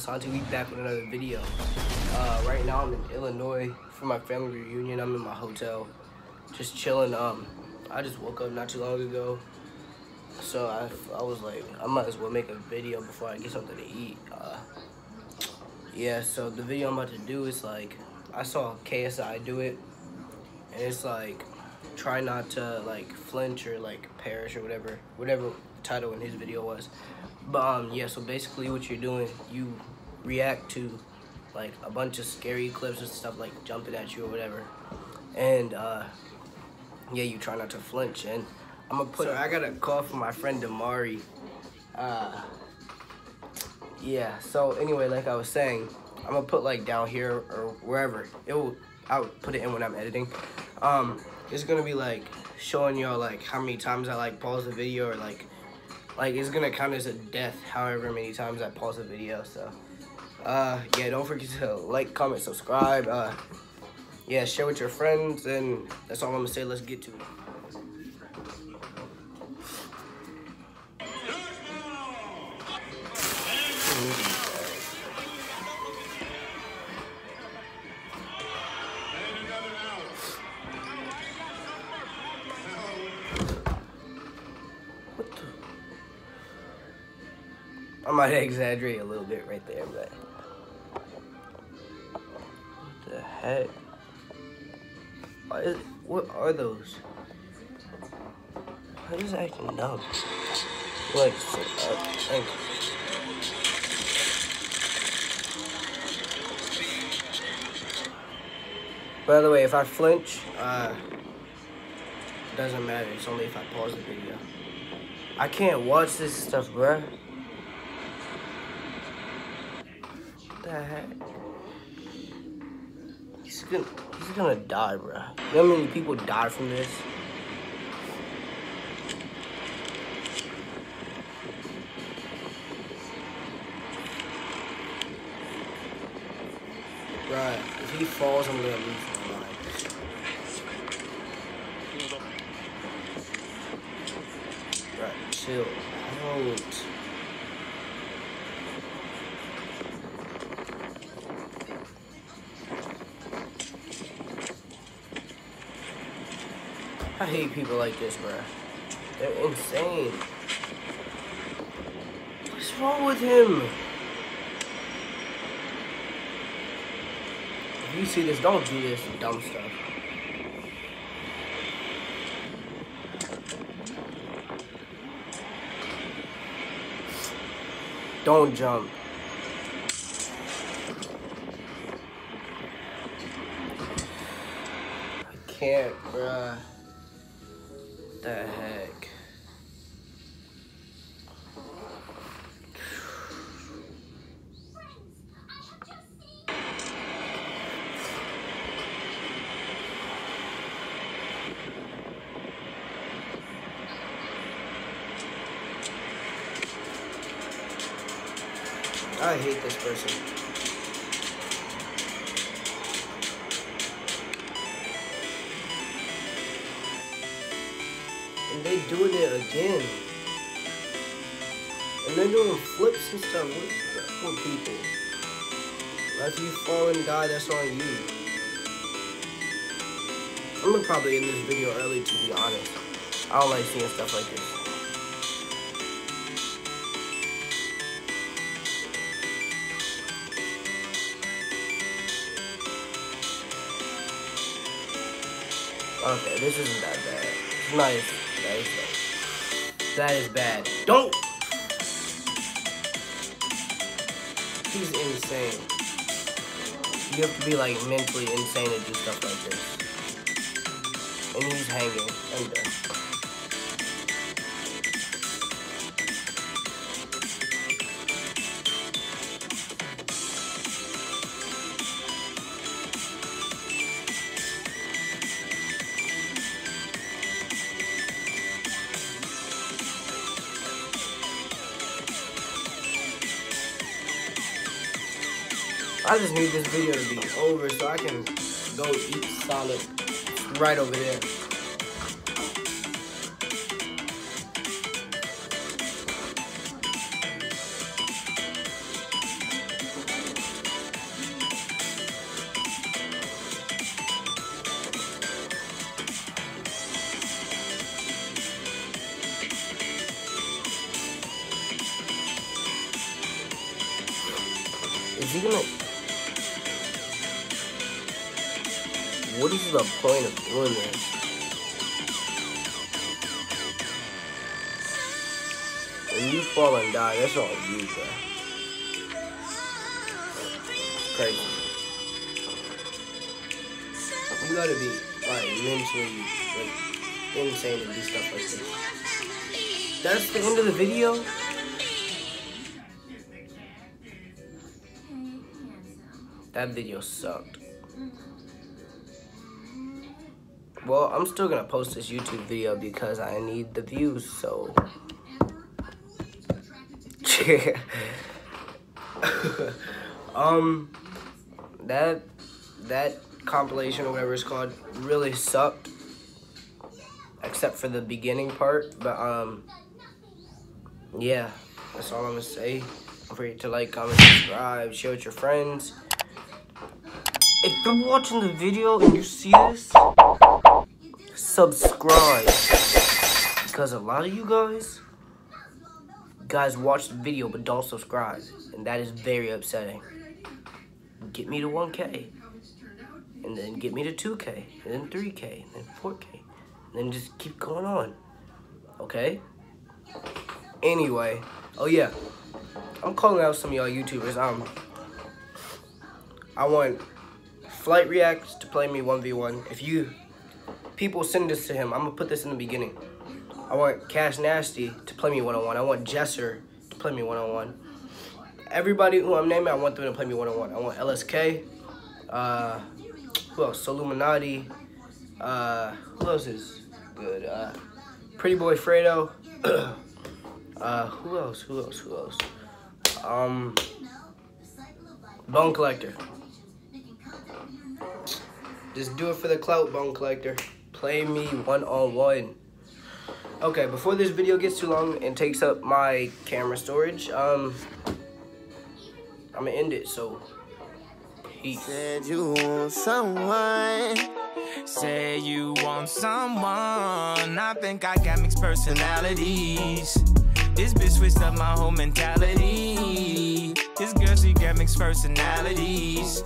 Santi. We back with another video. Uh, right now I'm in Illinois for my family reunion. I'm in my hotel, just chilling. Um, I just woke up not too long ago, so I, I was like, I might as well make a video before I get something to eat. Uh, yeah, so the video I'm about to do is like, I saw KSI do it, and it's like, try not to like flinch or like perish or whatever, whatever title in his video was. But um, yeah, so basically what you're doing, you react to like a bunch of scary clips and stuff like jumping at you or whatever, and uh, yeah, you try not to flinch. And I'm gonna put. So I got a call from my friend Damari. Uh, yeah. So anyway, like I was saying, I'm gonna put like down here or wherever. It will. I'll put it in when I'm editing. Um, it's gonna be like showing y'all like how many times I like pause the video or like like it's gonna count as a death however many times I pause the video so uh yeah don't forget to like comment subscribe uh yeah share with your friends and that's all I'm gonna say let's get to it I might exaggerate a little bit right there, but what the heck? Is, what are those? Why is it acting dumb? Like, uh. By the way, if I flinch, uh, doesn't matter. It's only if I pause the video. I can't watch this stuff, bruh. What heck? He's gonna, he's gonna die, bro. You know how many people die from this? Bruh, if he falls, I'm gonna lose my life. Bruh, chill out. I hate people like this, bruh. They're insane. What's wrong with him? If you see this, don't do this dumb stuff. Don't jump. I can't, bruh. What the heck? I hate this person. And they doing it again. And they're doing flips and stuff. Up with people? After you fall and die, that's on you. I'm gonna probably end this video early to be honest. I don't like seeing stuff like this. Okay, this isn't that bad. That is bad. That is bad. Don't. He's insane. You have to be like mentally insane to do stuff like this. And he's hanging. I'm done. I just need this video to be over so I can go eat Sonic right over there. Is he gonna... What is the point of doing this? When you fall and die, that's all you, bro. Crazy. You gotta be, like, mentally, like, insane to do stuff like this. That's the end of the video? That video sucked. Mm-hmm. Well, I'm still gonna post this YouTube video because I need the views, so. um, that, that compilation or whatever it's called really sucked. Except for the beginning part, but um, yeah, that's all I'm gonna say. Don't forget to like, comment, subscribe, share with your friends if you're watching the video and you see this, subscribe. Because a lot of you guys, guys watch the video but don't subscribe. And that is very upsetting. Get me to 1K. And then get me to 2K. And then 3K. And then 4K. And then just keep going on. Okay? Anyway. Oh yeah. I'm calling out some of y'all YouTubers. Um, I want Flight Reacts to play me 1v1. If you people send this to him, I'm gonna put this in the beginning. I want Cash Nasty to play me one-on-one. I want Jesser to play me one-on-one. Everybody who I'm naming, I want them to play me one-on-one. I want LSK, uh, who else? Illuminati, uh, who else is good? Uh, Pretty Boy Fredo, uh, who else, who else, who else? Um, Bone Collector. Just do it for the clout, Bone Collector. Play me one-on-one. -on -one. Okay, before this video gets too long and takes up my camera storage, um, I'm gonna end it, so peace. Said you want someone. Say you want someone. I think I got mixed personalities. This bitch switched up my whole mentality. This girl, she got mixed personalities.